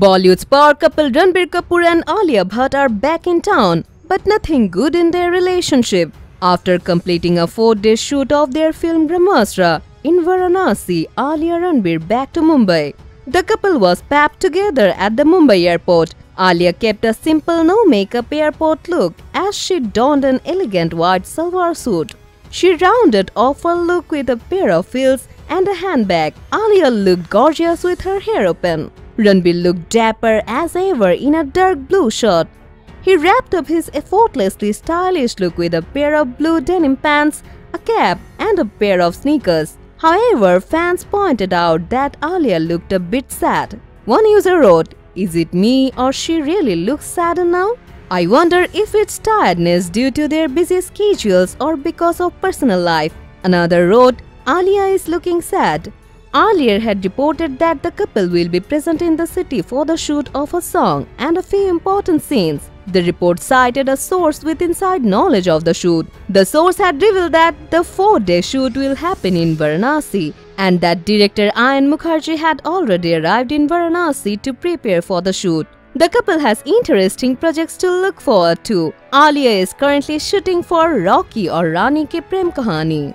Bollywood's power couple Ranbir Kapoor and Alia Bhatt are back in town, but nothing good in their relationship. After completing a four-day shoot of their film Brahmastra in Varanasi, Alia Ranbir back to Mumbai. The couple was papped together at the Mumbai airport. Alia kept a simple no-makeup airport look as she donned an elegant white salwar suit. She rounded off her look with a pair of heels and a handbag. Alia looked gorgeous with her hair open. Ranbir looked dapper as ever in a dark blue shirt. He wrapped up his effortlessly stylish look with a pair of blue denim pants, a cap, and a pair of sneakers. However, fans pointed out that Alia looked a bit sad. One user wrote, Is it me or she really looks sadder now? I wonder if it's tiredness due to their busy schedules or because of personal life. Another wrote, Alia is looking sad. Earlier had reported that the couple will be present in the city for the shoot of a song and a few important scenes. The report cited a source with inside knowledge of the shoot. The source had revealed that the four-day shoot will happen in Varanasi and that director Ayan Mukherjee had already arrived in Varanasi to prepare for the shoot. The couple has interesting projects to look forward to. Alia is currently shooting for Rocky Aur Rani Ki Prem Kahani.